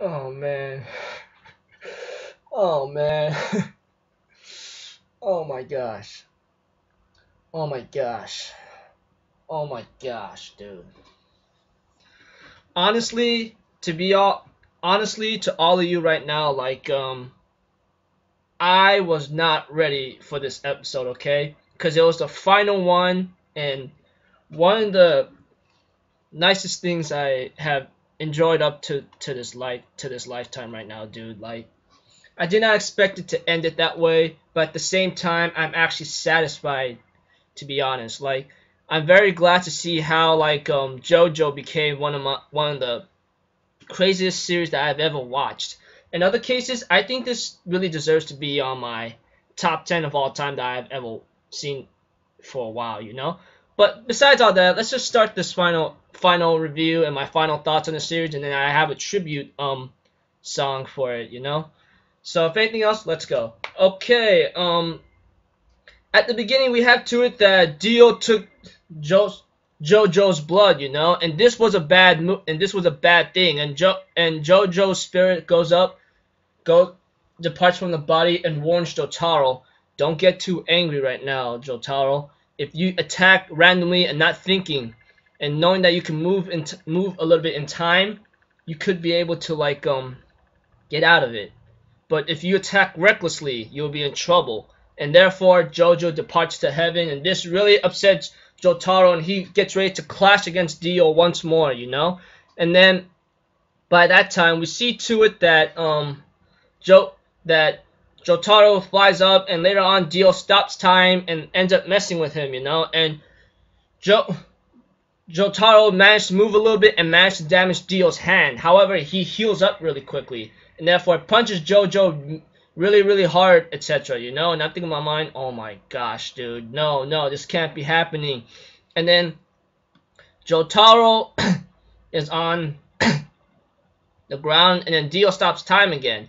Oh man. Oh man. oh my gosh. Oh my gosh. Oh my gosh, dude. Honestly, to be all honestly to all of you right now, like um I was not ready for this episode, okay? Because it was the final one and one of the nicest things I have enjoyed up to to this life to this lifetime right now, dude. Like I did not expect it to end it that way, but at the same time, I'm actually satisfied, to be honest. Like I'm very glad to see how like um JoJo became one of my one of the craziest series that I've ever watched. In other cases, I think this really deserves to be on my top 10 of all time that I've ever seen for a while, you know? But besides all that, let's just start this final final review and my final thoughts on the series, and then I have a tribute um song for it, you know. So if anything else, let's go. Okay, um, at the beginning we have to it that Dio took Joe's JoJo's blood, you know, and this was a bad mo- and this was a bad thing, and Jo and JoJo's spirit goes up, go departs from the body and warns Jotaro, don't get too angry right now, Jotaro if you attack randomly and not thinking and knowing that you can move and move a little bit in time, you could be able to like um get out of it. But if you attack recklessly, you'll be in trouble. And therefore, Jojo departs to heaven, and this really upsets Jotaro, and he gets ready to clash against Dio once more, you know. And then by that time, we see to it that um Jo that Jotaro flies up, and later on, Dio stops time and ends up messing with him, you know. And jo- Jotaro managed to move a little bit and managed to damage Dio's hand. However, he heals up really quickly, and therefore punches Jojo really, really hard, etc. You know. And I'm in my mind, oh my gosh, dude, no, no, this can't be happening. And then Jotaro is on the ground, and then Dio stops time again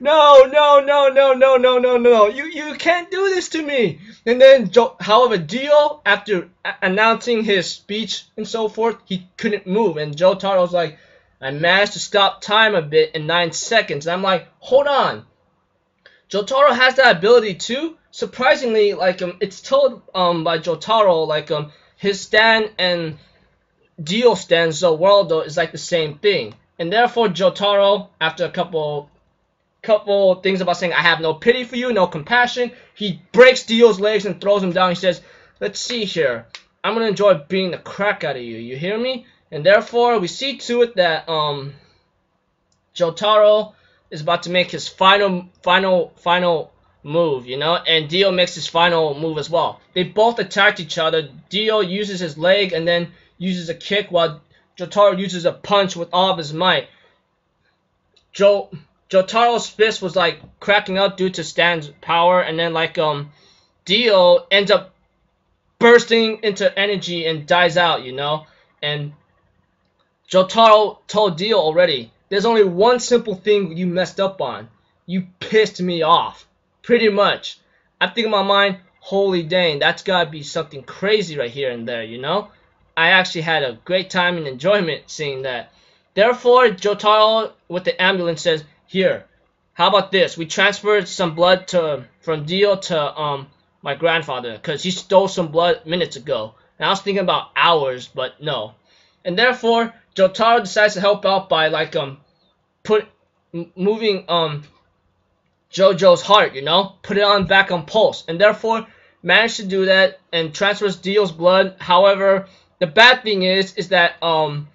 no, no, no, no, no, no, no, no, no, you, you can't do this to me. And then, however, Dio, after announcing his speech and so forth, he couldn't move. And Jotaro was like, I managed to stop time a bit in nine seconds. And I'm like, hold on. Jotaro has that ability too. Surprisingly, like um, it's told um by Jotaro, like um his stand and Dio stand Za Warudo is like the same thing. And therefore Jotaro, after a couple couple things about saying I have no pity for you, no compassion, he breaks Dio's legs and throws him down. He says, Let's see here. I'm gonna enjoy beating the crack out of you. You hear me? And therefore, we see to it that um, Jotaro is about to make his final, final, final move, you know, and Dio makes his final move as well. They both attack each other. Dio uses his leg and then uses a kick while Jotaro uses a punch with all of his might. Jo Jotaro's fist was like cracking up due to Stand's power, and then like um, Dio ends up bursting into energy and dies out, you know. And Jotaro told Dio already, there's only one simple thing you messed up on. You pissed me off. Pretty much. I think in my mind, holy dang, that's gotta be something crazy right here and there, you know? I actually had a great time and enjoyment seeing that. Therefore, Jotaro with the ambulance says, here, how about this? We transferred some blood to from Dio to um my grandfather because he stole some blood minutes ago. And I was thinking about hours, but no. And therefore, Jotaro decides to help out by like um put moving um Jojo's heart, you know, put it on back on pulse, and therefore managed to do that and transfers Dio's blood. However, the bad thing is is that um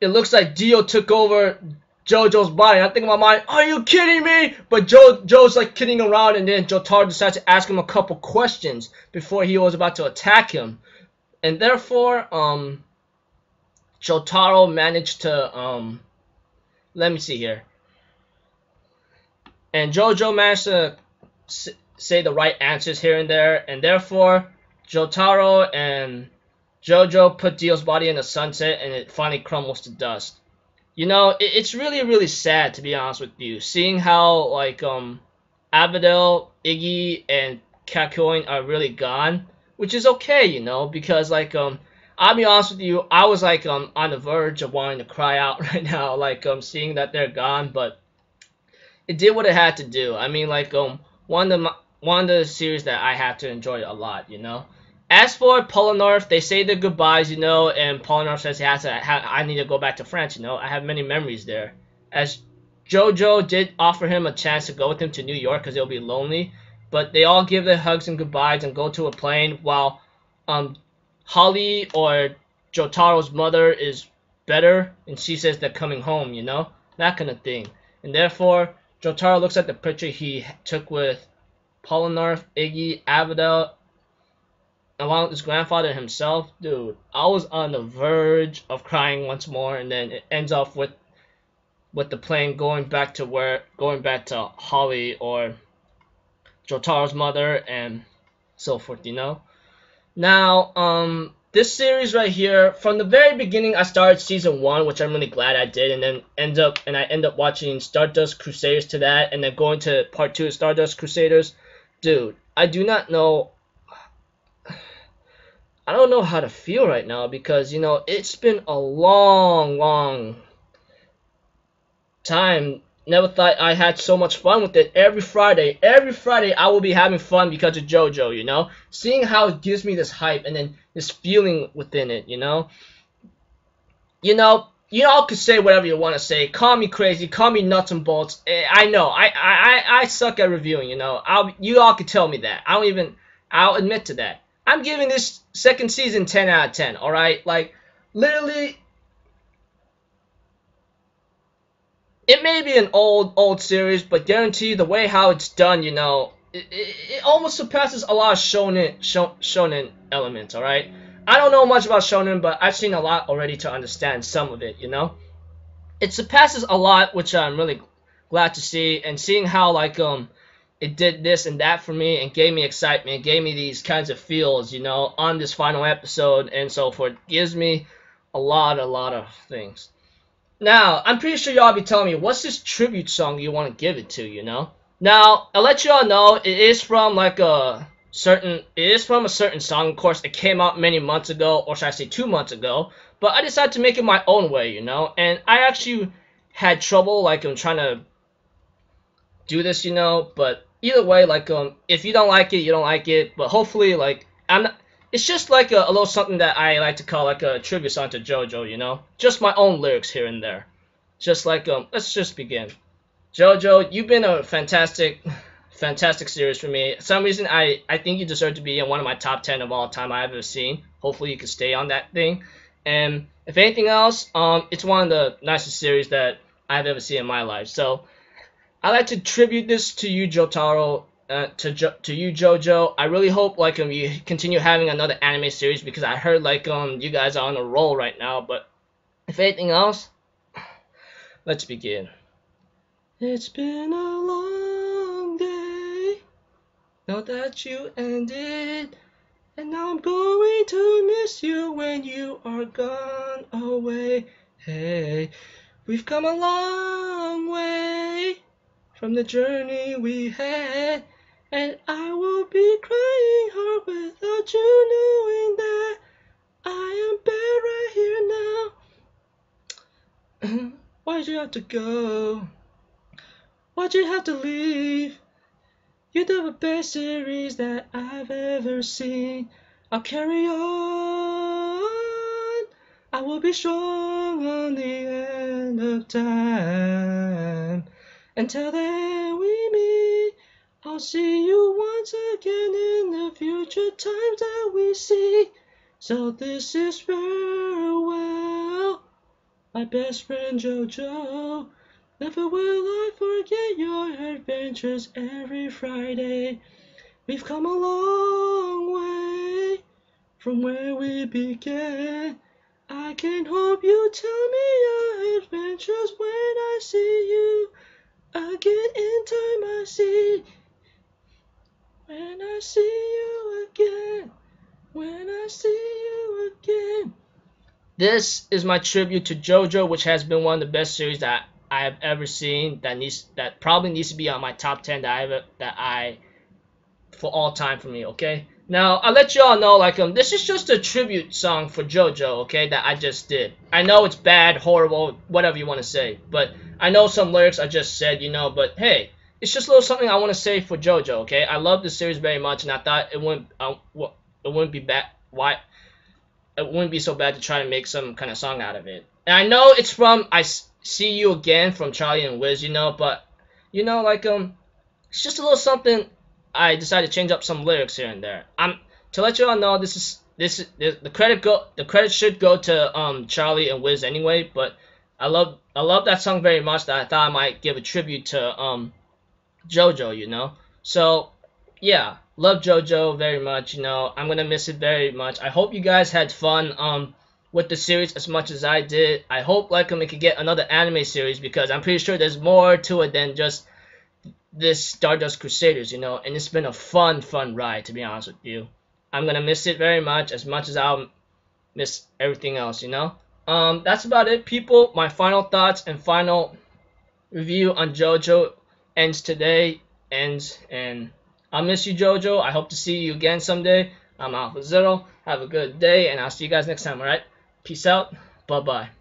it looks like Dio took over Jojo's body. I think in my mind, are you kidding me? But Joe Joe's like kidding around, and then Jotaro decides to ask him a couple questions before he was about to attack him, and therefore, um, Jotaro managed to um, let me see here, and Jojo managed to say the right answers here and there, and therefore Jotaro and Jojo put Dio's body in the sunset and it finally crumbles to dust. You know, it, it's really, really sad to be honest with you, seeing how like um Abidel, Iggy, and Kakyoin are really gone, which is okay, you know, because like um I'll be honest with you, I was like um on the verge of wanting to cry out right now, like um seeing that they're gone, but it did what it had to do. I mean, like um one of the one of the series that I have to enjoy a lot, you know. As for Polnareff, they say their goodbyes, you know, and Polnareff says he has to. I need to go back to France, you know. I have many memories there. As JoJo did offer him a chance to go with him to New York because it'll be lonely, but they all give their hugs and goodbyes and go to a plane while um Holly or Jotaro's mother is better, and she says they're coming home, you know? That kind of thing. And therefore, Jotaro looks at the picture he took with Polnareff, Iggy, Abidel, along with his grandfather himself. Dude, I was on the verge of crying once more, and then it ends off with with the plane going back to where going back to Holly or Jotaro's mother and so forth, you know? Now, um, this series right here, from the very beginning, I started season one, which I'm really glad I did, and then end up and I end up watching Stardust Crusaders to that, and then going to part two of Stardust Crusaders. Dude, I do not know. I don't know how to feel right now because you know it's been a long, long time Never thought I had so much fun with it. Every Friday, every Friday, I will be having fun because of JoJo, you know? Seeing how it gives me this hype and then this feeling within it, you know? You know, you all could say whatever you want to say. Call me crazy, call me nuts and bolts. Eh, I know, I I, I suck at reviewing, you know? I'll, you all could tell me that. I don't even, I'll admit to that. I'm giving this second season 10 out of 10, alright? Like, literally, it may be an old old series, but guarantee the way how it's done, you know, it, it, it almost surpasses a lot of shonen shonen elements. All right, I don't know much about shonen, but I've seen a lot already to understand some of it. You know, it surpasses a lot, which I'm really glad to see, and seeing how like um it did this and that for me and gave me excitement, gave me these kinds of feels, you know, on this final episode and so forth, gives me a lot, a lot of things. Now, I'm pretty sure y'all be telling me, what's this tribute song you want to give it to, you know? Now, I'll let y'all know, it is from like a certain, it is from a certain song, of course, it came out many months ago, or should I say two months ago, but I decided to make it my own way, you know? And I actually had trouble, like, I'm trying to do this, you know, but either way, like, um, if you don't like it, you don't like it, but hopefully, like, I'm not, it's just like a, a, little something that I like to call like a tribute song to JoJo, you know? Just my own lyrics here and there. Just like, um, let's just begin. JoJo, you've been a fantastic, fantastic series for me. For some reason, I, I think you deserve to be in one of my top 10 of all time I've ever seen. Hopefully you can stay on that thing. And if anything else, um, it's one of the nicest series that I've ever seen in my life. So, I like to tribute this to you, Jotaro, uh, to jo to you JoJo. I really hope like um you continue having another anime series because I heard like um you guys are on a roll right now. But if anything else, let's begin. It's been a long day now that you ended. And I'm going to miss you when you are gone away. Hey, we've come a long way from the journey we had. And I will be crying hard without you knowing that I am bad right here now. Why'd you have to go? Why'd you have to leave? You're the best series that I've ever seen. I'll carry on. I will be strong on the end of time. Until then we meet. I'll see you once again in the future times that we see. So this is farewell, my best friend Jojo. Never will I forget your adventures every Friday. We've come a long way from where we began. I can hope you tell me your adventures when I see you again in time I see. When I see you again, I see you again. This is my tribute to JoJo, which has been one of the best series that I have ever seen. That needs that probably needs to be on my top ten that I ever that I for all time for me. Okay. Now I'll let you all know like um this is just a tribute song for JoJo. Okay, that I just did. I know it's bad, horrible, whatever you want to say, but I know some lyrics I just said, you know. But hey, it's just a little something I want to say for JoJo. Okay, I love the series very much, and I thought it wouldn't uh, it wouldn't be bad. Why? It wouldn't be so bad to try to make some kind of song out of it. And I know it's from I see you again from Charlie and Wiz, you know, but you know like um it's just a little something I decided to change up some lyrics here and there. I'm to let you all know this is this is the credit go the credit should go to um Charlie and Wiz anyway, but I love I love that song very much that I thought I might give a tribute to um JoJo, you know. So yeah, love JoJo very much, you know. I'm gonna miss it very much. I hope you guys had fun um with the series as much as I did. I hope like we could get another anime series because I'm pretty sure there's more to it than just this Stardust Crusaders, you know, and it's been a fun, fun ride, to be honest with you. I'm going to miss it very much, as much as I'll miss everything else, you know. Um, that's about it, people. My final thoughts and final review on JoJo ends today, ends, and I'll miss you, JoJo. I hope to see you again someday. I'm Alpha Zero. Have a good day, and I'll see you guys next time, alright? Peace out. Bye-bye.